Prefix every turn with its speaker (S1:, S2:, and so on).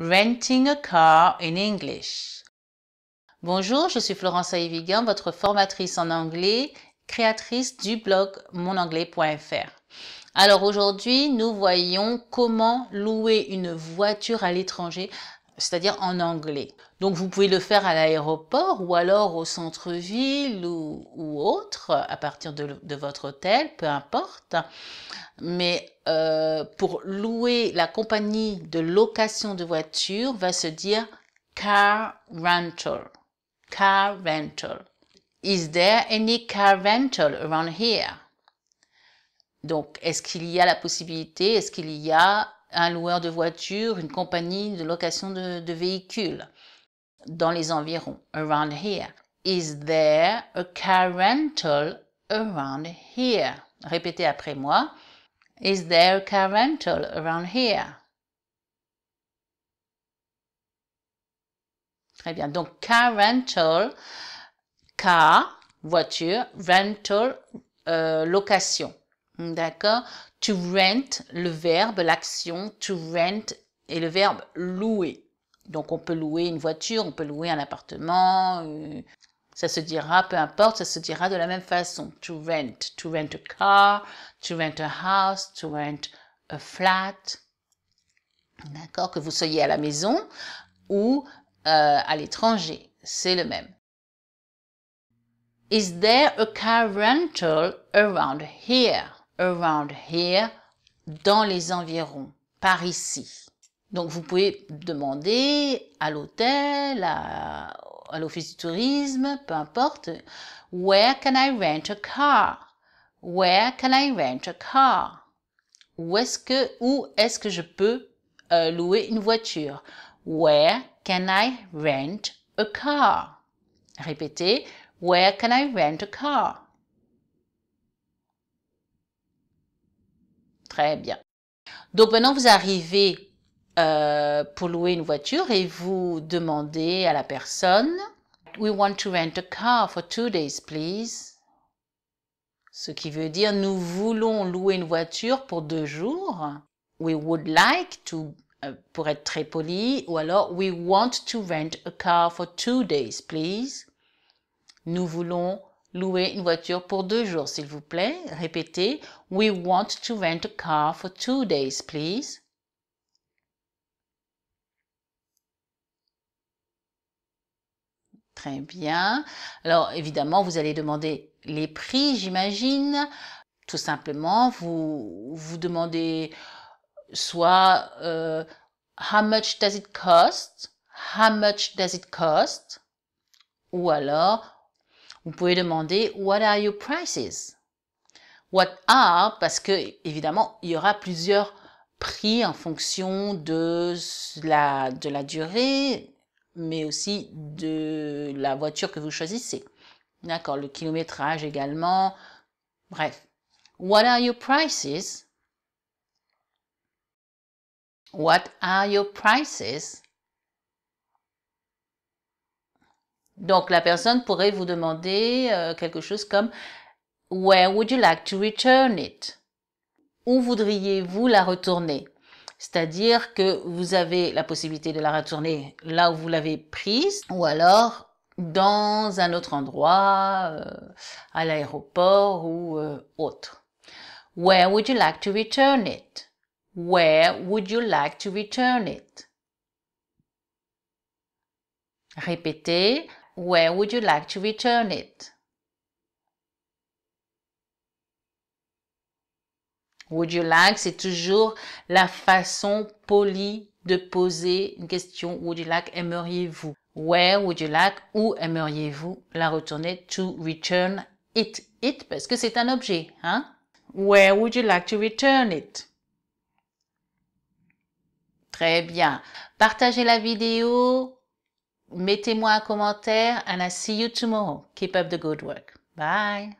S1: Renting a car in English. Bonjour, je suis Florence Aïvigan, votre formatrice en anglais, créatrice du blog monanglais.fr. Alors aujourd'hui, nous voyons comment louer une voiture à l'étranger, c'est-à-dire en anglais. Donc vous pouvez le faire à l'aéroport ou alors au centre-ville ou, autre, à partir de, de, votre hôtel, peu importe. Mais euh, pour louer, la compagnie de location de voiture va se dire car rental. Car rental. Is there any car rental around here? Donc, est-ce qu'il y a la possibilité, est-ce qu'il y a un loueur de voiture, une compagnie de location de, de véhicules dans les environs? Around here. Is there a car rental around here? Répétez après moi. Is there a car rental around here? Très bien. Donc, car rental, car, voiture, rental, euh, location. D'accord To rent, le verbe, l'action, to rent, et le verbe louer. Donc, on peut louer une voiture, on peut louer un appartement, euh, ça se dira, peu importe, ça se dira de la même façon. To rent. To rent a car, to rent a house, to rent a flat. D'accord Que vous soyez à la maison ou euh, à l'étranger. C'est le même. Is there a car rental around here? Around here, dans les environs, par ici. Donc vous pouvez demander à l'hôtel, à, à l'office du tourisme, peu importe. Where can I rent a car? Where can I rent a car? Où est-ce que, où est-ce que je peux euh, louer une voiture? Where can I rent a car? Répétez. Where can I rent a car? Très bien. Donc maintenant vous arrivez euh, pour louer une voiture et vous demandez à la personne We want to rent a car for two days, please. Ce qui veut dire nous voulons louer une voiture pour deux jours. We would like to, euh, pour être très poli, ou alors We want to rent a car for two days, please. Nous voulons louer une voiture pour deux jours, s'il vous plaît. Répétez. We want to rent a car for two days, please. Très bien. Alors évidemment, vous allez demander les prix, j'imagine. Tout simplement, vous vous demandez soit euh, How much does it cost? How much does it cost? Ou alors, vous pouvez demander What are your prices? What are, parce que évidemment, il y aura plusieurs prix en fonction de la, de la durée, mais aussi de la voiture que vous choisissez. D'accord, le kilométrage également. Bref. What are your prices? What are your prices? Donc la personne pourrait vous demander euh, quelque chose comme Where would you like to return it? Où voudriez-vous la retourner? C'est-à-dire que vous avez la possibilité de la retourner là où vous l'avez prise ou alors dans un autre endroit, euh, à l'aéroport ou euh, autre. Where would you like to return it? Where would you like to return it? Répétez. Where would you like to return it? Would you like, c'est toujours la façon polie de poser une question. Would you like, aimeriez-vous? Where would you like, où aimeriez-vous la retourner? To return it? It, parce que c'est un objet, hein? Where would you like to return it? Très bien. Partagez la vidéo. Mettez-moi un commentaire and I see you tomorrow. Keep up the good work. Bye.